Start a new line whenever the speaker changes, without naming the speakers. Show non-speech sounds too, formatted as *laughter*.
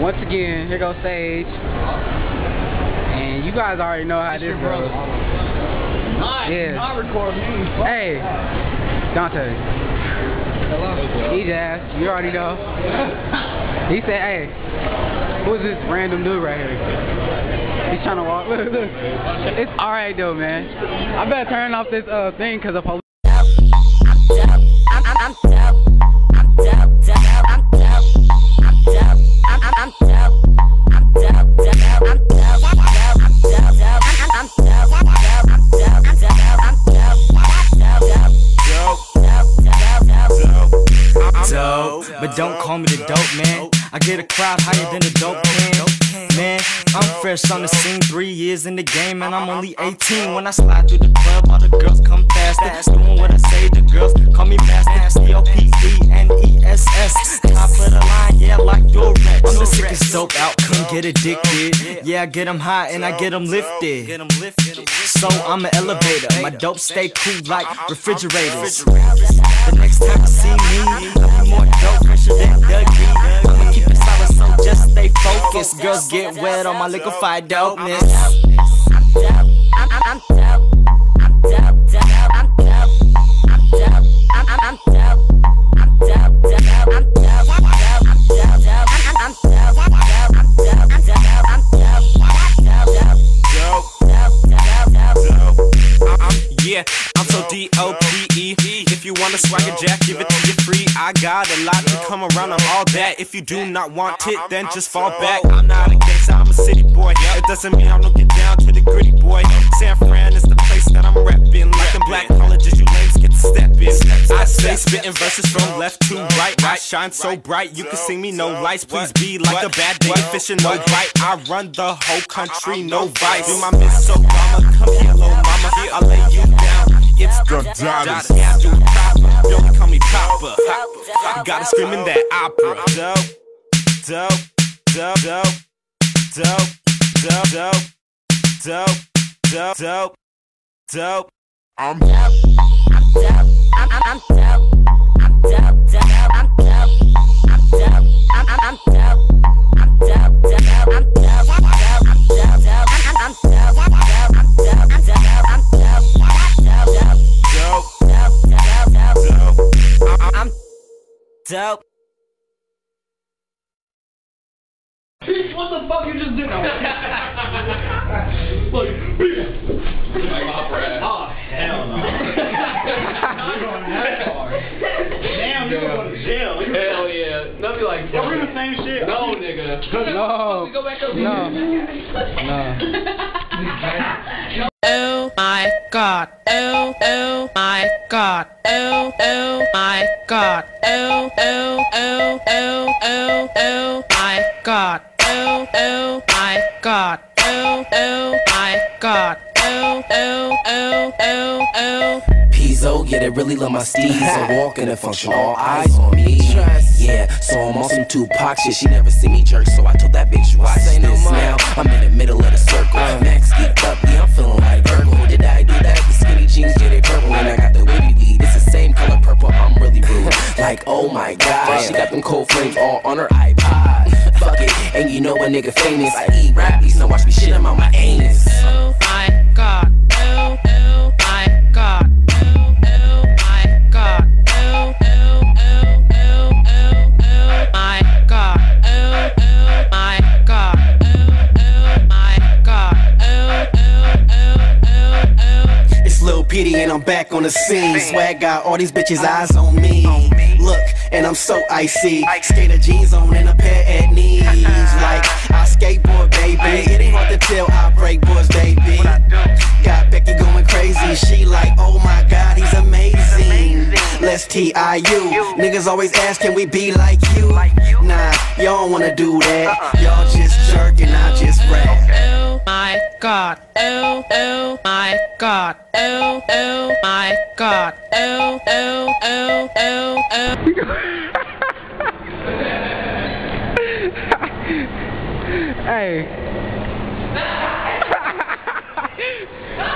Once again, here goes Sage. And you guys already know how this goes.
Not,
Yeah.
not record me.
Hey. Dante.
Hello.
Eat ass. You already know. He said, hey, who's this random dude right here? He's trying to walk. Look, *laughs* look. It's alright though, man. I better turn off this uh thing because the police.
Don't call me the dope man. I get a crowd higher than the dope can. Man, I'm fresh on the scene, three years in the game, and I'm only 18. When I slide through the club, all the girls come faster. Doing what I say, the girls call me master. C O P E N E S S. Top of the line, yeah, like your rap. I'm the sickest dope out, get addicted. Yeah, I get them high and I get them lifted. So I'm an elevator. My dope stay cool like refrigerators. The next time you see me, I'll be more dope, fresher than Dougie. I'ma keep it solid, so just stay focused. Girls get wet on my liquefied dopeness.
Yeah, Swagger jack, give it to you free I got a lot to come around, I'm all that. If you do not want it, then just fall back. I'm not a gangster, I'm a city boy. It doesn't mean I don't get down to the gritty boy. San Fran is the place that I'm reppin' Like in black colleges, you lames get to step in. I stay spitting verses from left to right I shine so bright, you can see me, no lights. Please be like a bad day, fishing, no bite. I run the whole country, no vice. Do my Miss Obama, come here, little mama. I'll lay you down, it's the Dotties Do Papa, don't call me Papa Gotta scream in that opera Dope, dope, dope, dope Dope, dope, dope, dope, dope, dope, dope I'm dope, Dope.
What the fuck you just did? *laughs* Hell
yeah. Nothing like
Yeah, we're in the same shit.
No, nigga.
No.
Go back up
No. No.
Oh my god. Oh, oh my god. Oh, oh my god. Oh, oh, oh, oh, oh, oh my god. Oh, oh my god. Oh, oh my god. Oh, oh, oh, oh, oh.
Pizzo, yeah, they really love my steez. I *laughs* walk in and function, all eyes on me. Yeah, so I'm on some Tupac shit. She never see me jerk, so I told that bitch, watch this now. I'm in the middle of the circle. Max geeked up, yeah, I'm feeling like Urkel. Did I do that? The skinny jeans, yeah, they purple. And I got the wavy weed, it's the same color purple. I'm really rude. *laughs* Like, oh my god, she got them cold flames all on her iPod. Fuck it, and you know a nigga famous. I eat rap, so watch me shit, I'm on my anus. It's and I'm back on the scene. Swag got all these bitches' uh, eyes on me. Look, and I'm so icy. Skater jeans on and a pair at knees. *laughs* Like I skateboard, baby. It ain't hard to tell I break boards, baby. Got Becky going crazy. She like, oh my god, he's amazing. Let's T.I.U. Niggas always ask, can we be like you? Nah, y'all don't wanna do that. Uh-uh. Y'all just jerk and I just rap.
Oh my god. Oh, oh my god. Oh
hey. *laughs*